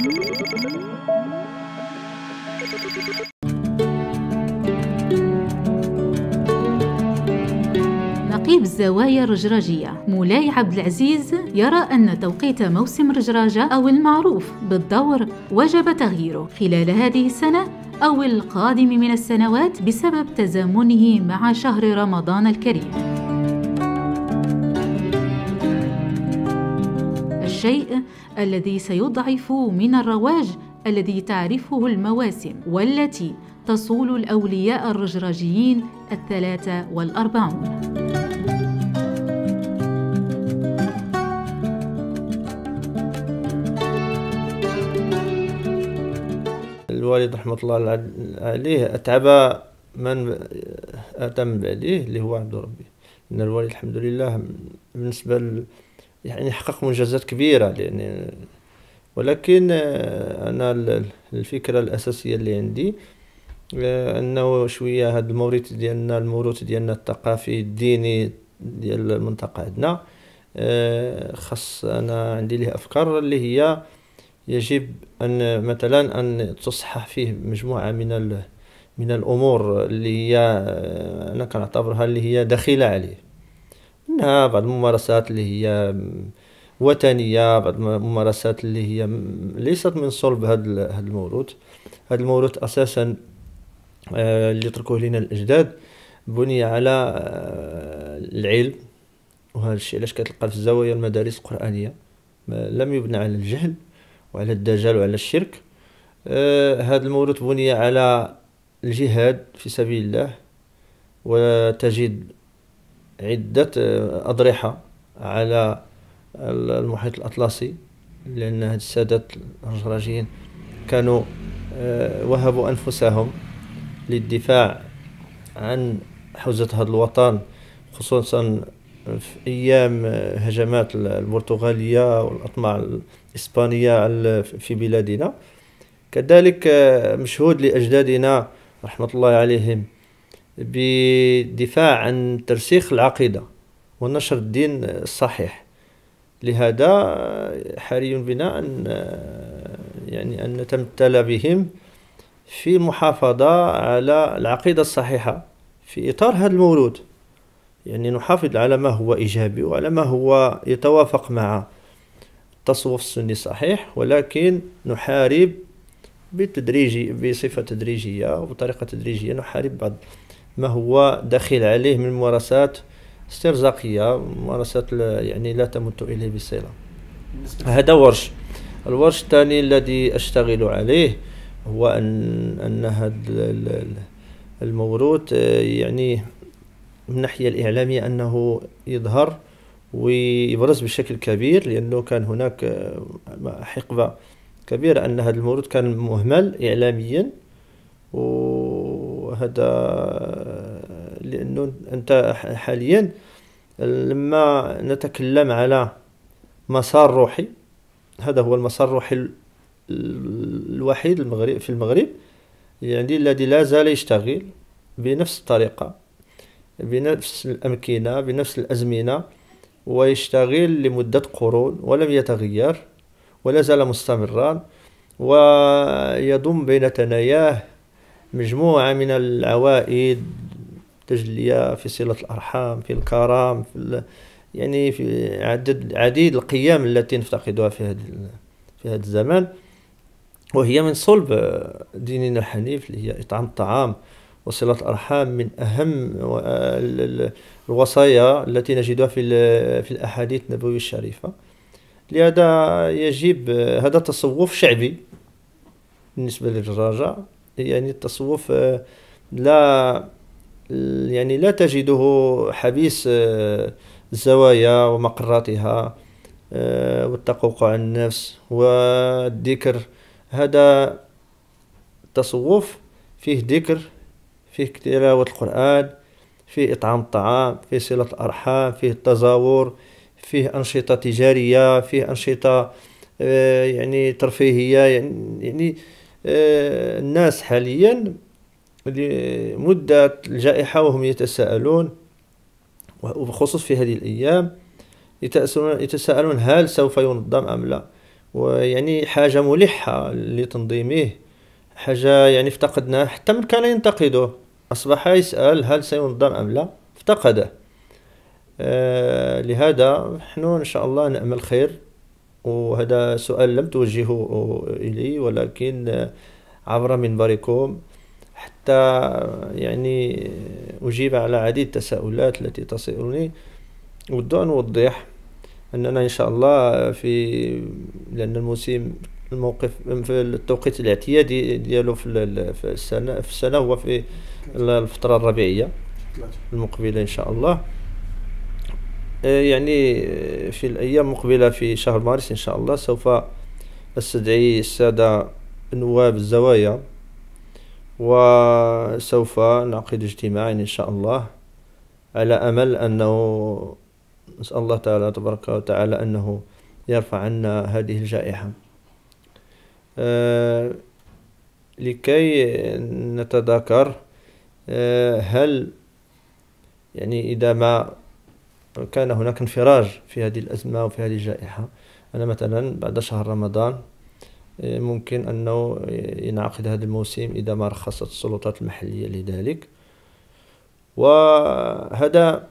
نقيب الزوايا الرجراجية مولاي عبد العزيز يرى أن توقيت موسم الرجراجة أو المعروف بالدور وجب تغييره خلال هذه السنة أو القادم من السنوات بسبب تزامنه مع شهر رمضان الكريم. الشيء الذي سيضعف من الرواج الذي تعرفه المواسم والتي تصول الأولياء الرجراجيين الثلاثة والأربعون. الوالد رحمة الله عليه أتعب من أتى من بعديه اللي هو عبد ربي إن الوالد الحمد لله بالنسبة. يعني حقق منجزات كبيرة يعني ولكن أنا الفكرة الأساسية اللي عندي أنه شوية هذا المورث ديالنا الموروث ديالنا الثقافي الديني ديال المنطقة عندنا خاص أنا عندي ليه أفكار اللي هي يجب أن مثلا أن تصحح فيه مجموعة من من الأمور اللي هي أنا كنعتبرها اللي هي دخيلة عليه. منها بعض الممارسات اللي هي وثنية بعض الممارسات اللي هي ليست من صلب هذا الموروث. هذا الموروث أساسا آه، اللي تركوه لنا الأجداد بني على آه، العلم. وهذا الشيء علاش كتلقى في الزوايا المدارس القرآنية. لم يبنى على الجهل وعلى الدجال وعلى الشرك. آه هذا الموروث بني على الجهاد في سبيل الله. وتجد عدة آه، أضرحة على المحيط الأطلسي لأن هاد السادات الرجراجيين كانوا آه وهبوا أنفسهم للدفاع عن حوزة هذا الوطن خصوصا في أيام هجمات البرتغالية والأطماع الإسبانية في بلادنا. كذلك مشهود لأجدادنا رحمة الله عليهم بدفاع عن ترسيخ العقيدة ونشر الدين الصحيح. لهذا حري بنا أن يعني أن نتمثل بهم في المحافظة على العقيدة الصحيحة في إطار هذا المولود. يعني نحافظ على ما هو إيجابي وعلى ما هو يتوافق مع التصوف السني الصحيح ولكن نحارب بالتدريجي بصفة تدريجية وبطريقة تدريجية نحارب بعض ما هو داخل عليه من ممارسات استرزاقية ممارسات يعني لا تمت إليه بصلة هذا ورش. الورش الثاني الذي أشتغل عليه هو أن أن هذا الموروث يعني من الناحية الإعلامية أنه يظهر ويبرز بشكل كبير لأنه كان هناك آه، حقبة كبيرة أن هذا الموروث كان مهمل إعلاميا وهذا آه، لأنه أنت حاليا لما نتكلم على مسار روحي هذا هو المسار الروحي الوحيد المغرب في المغرب. يعني الذي لا زال يشتغل بنفس الطريقة بنفس الأمكنة بنفس الأزمنة ويشتغل لمدة قرون ولم يتغير ولا زال مستمرا ويضم بين ثناياه مجموعة من العوائد تجلية في صلة الأرحام في الكرم في يعني في عدد عديد القيم التي نفتقدها في هذا في هذا الزمان. وهي من صلب ديننا الحنيف اللي هي إطعام الطعام وصلة الأرحام من أهم الوصايا التي نجدها في في الأحاديث النبوية الشريفة. لهذا يجب هذا تصوف شعبي بالنسبة للرجاء يعني التصوف لا يعني لا تجده حبيس الزوايا ومقراتها والتقوقع عن النفس والذكر. هذا التصوف فيه ذكر فيه تلاوة القرآن فيه إطعام الطعام فيه صلة الأرحام فيه التزاور فيه أنشطة تجارية فيه أنشطة آه، يعني ترفيهية يعني, يعني آه، الناس حاليا لمدة الجائحة وهم يتساءلون وبخصوص في هذه الأيام يتساءلون هل سوف ينظم أم لا. ويعني حاجة ملحة لتنظيمه حاجة يعني افتقدناه. حتى من كان ينتقده أصبح يسأل هل سينظم أم لا. افتقده. آه لهذا نحن إن شاء الله نأمل خير. وهذا سؤال لم توجهه إلي ولكن عبر منبركم حتى يعني أجيب على عديد التساؤلات التي تصيرني أود أن أوضح أننا إن شاء الله في لأن الموسم الموقف في التوقيت الاعتيادي ديالو في السنة في السنة هو في الفترة الربيعية المقبلة إن شاء الله. يعني في الأيام المقبلة في شهر مارس إن شاء الله سوف أستدعي السادة نواب الزوايا وسوف نعقد اجتماعا إن شاء الله على أمل أنه نسأل الله تعالى تبارك وتعالى أنه يرفع عنا هذه الجائحة. أه لكي نتذاكر أه هل يعني إذا ما كان هناك انفراج في هذه الأزمة وفي هذه الجائحة. أنا مثلا بعد شهر رمضان آه، ممكن أنه ينعقد هذا الموسم إذا ما رخصت السلطات المحلية لذلك. وهذا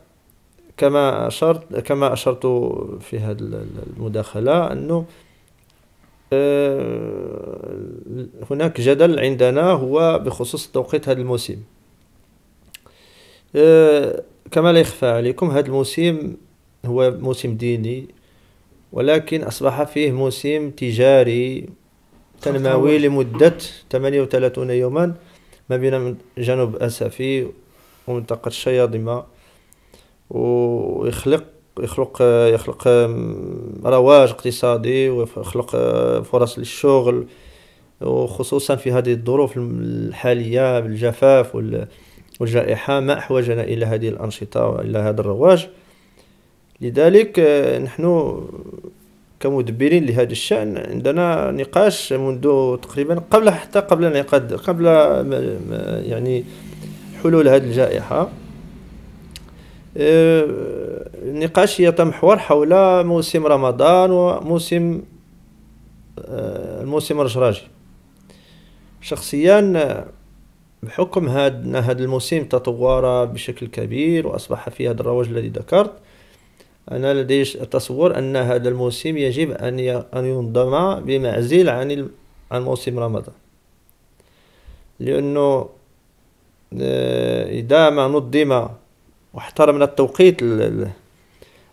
كما أشرت كما أشرت في هذه المداخلة أنه آه، هناك جدل عندنا هو بخصوص توقيت هذا الموسم. آه، كما لا يخفى عليكم هذا الموسم هو موسم ديني ولكن أصبح فيه موسم تجاري تنموي لمدة 38 يوما ما بين جنوب أسفي ومنطقة الشياضمة ويخلق يخلق يخلق رواج اقتصادي ويخلق فرص للشغل وخصوصا في هذه الظروف الحالية بالجفاف والجائحة ما أحوجنا إلى هذه الأنشطة وإلى هذا الرواج. لذلك نحن كمدبرين لهذا الشأن عندنا نقاش منذ تقريبا قبل حتى قبل انعقاد قبل يعني حلول هذه الجائحة. النقاش يتمحور حول موسم رمضان وموسم آه، الموسم الرجراجي شخصيا بحكم هذا هذا الموسم تطور بشكل كبير وأصبح فيه هذا الرواج الذي ذكرت أنا لدي تصور أن هذا الموسم يجب أن أن ينظم بمعزل عن عن موسم رمضان. لأنه آه، إذا ما نظم واحترمنا التوقيت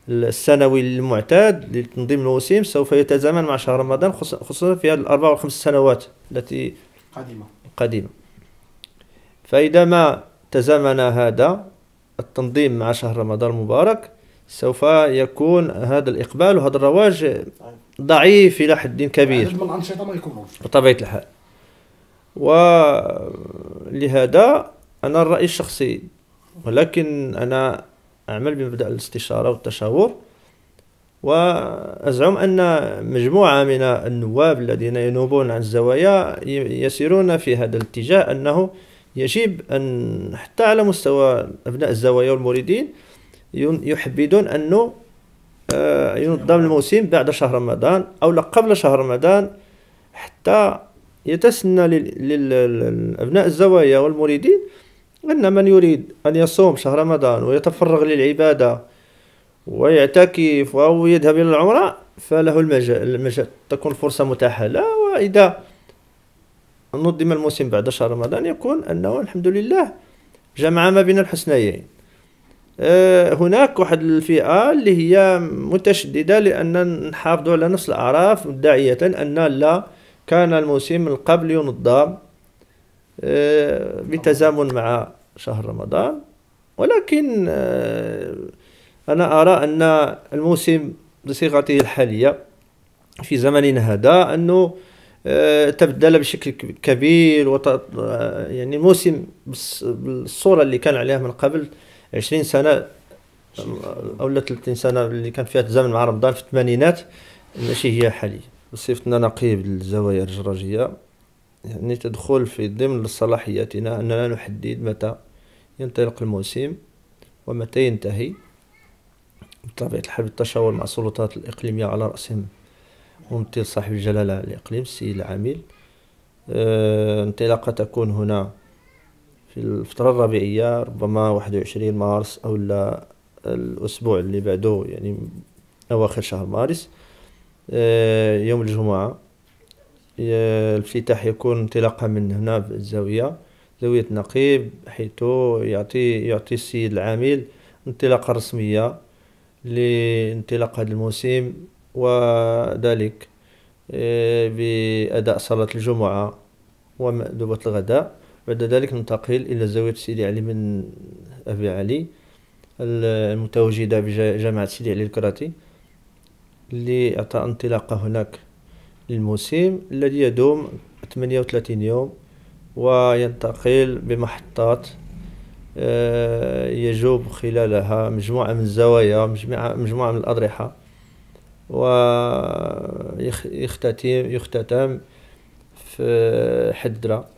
السنوي المعتاد لتنظيم الموسم سوف يتزامن مع شهر رمضان خصوصا في هذه الأربع والخمس سنوات التي قديمة قديمة فإذا ما تزامن هذا التنظيم مع شهر رمضان المبارك سوف يكون هذا الإقبال وهذا الرواج ضعيف إلى حد كبير. بطبيعة الحال. ولهذا أنا الرأي الشخصي ولكن أنا أعمل بمبدأ الاستشارة والتشاور وأزعم أن مجموعة من النواب الذين ينوبون عن الزوايا يسيرون في هذا الاتجاه أنه يجب أن حتى على مستوى أبناء الزوايا والمريدين يحبذون أنه آه، ينظم الموسم بعد شهر رمضان أو قبل شهر رمضان حتى يتسنى للأبناء الزوايا والمريدين أن من يريد أن يصوم شهر رمضان ويتفرغ للعبادة ويعتكف أو يذهب إلى العمرة فله المجال, المجال تكون فرصة متاحة. له وإذا نظم الموسم بعد شهر رمضان يكون أنه الحمد لله جمع ما بين الحسنيين. آه، هناك واحد الفئة اللي هي متشددة لأن نحافظوا على نفس الأعراف داعية أن لا كان الموسم من قبل ينظم آه، بتزامن مع شهر رمضان. ولكن آه، أنا أرى أن الموسم بصيغته الحالية في زمننا هذا أنه تبدل بشكل كبير وط... يعني الموسم بالصورة اللي كان عليها من قبل عشرين سنة أو 30 سنة اللي كان فيها تزامن مع رمضان في الثمانينات ماشي هي حاليا بصفتنا نقيب للزوايا الرجراجية يعني تدخل في ضمن صلاحياتنا أننا نحدد متى ينطلق الموسم ومتى ينتهي. بطبيعة الحال بالتشاور مع السلطات الإقليمية على رأسهم. ممثل صاحب الجلالة الإقليم السيد العامل آه، انطلاقة تكون هنا في الفترة الربيعية ربما واحد وعشرين مارس أو لا الأسبوع اللي بعده يعني أواخر شهر مارس. آه، يوم الجمعة. الافتتاح يكون انطلاقا من هنا في الزاوية زاوية نقيب حيث يعطي يعطي السيد العامل انطلاقة رسمية لانطلاق هذا الموسم. وذلك آه، بأداء صلاة الجمعة ومأدبة الغداء. بعد ذلك ننتقل إلى زاوية سيدي علي بن أبي علي المتواجدة بجامعة سيدي علي الكراتي اللي أعطى انطلاقة هناك للموسم الذي يدوم 38 يوم وينتقل بمحطات آه، يجوب خلالها مجموعة من الزوايا مجموعة من الأضرحة. ويختتم يختتم في حدرة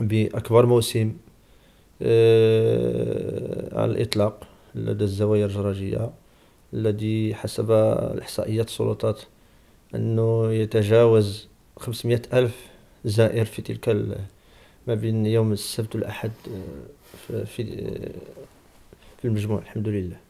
بأكبر موسم آه، على الإطلاق لدى الزوايا الجراجية الذي حسب الإحصائيات السلطات أنه يتجاوز خمسمائة ألف زائر في تلك ما بين يوم السبت والأحد آه، في في المجموع الحمد لله.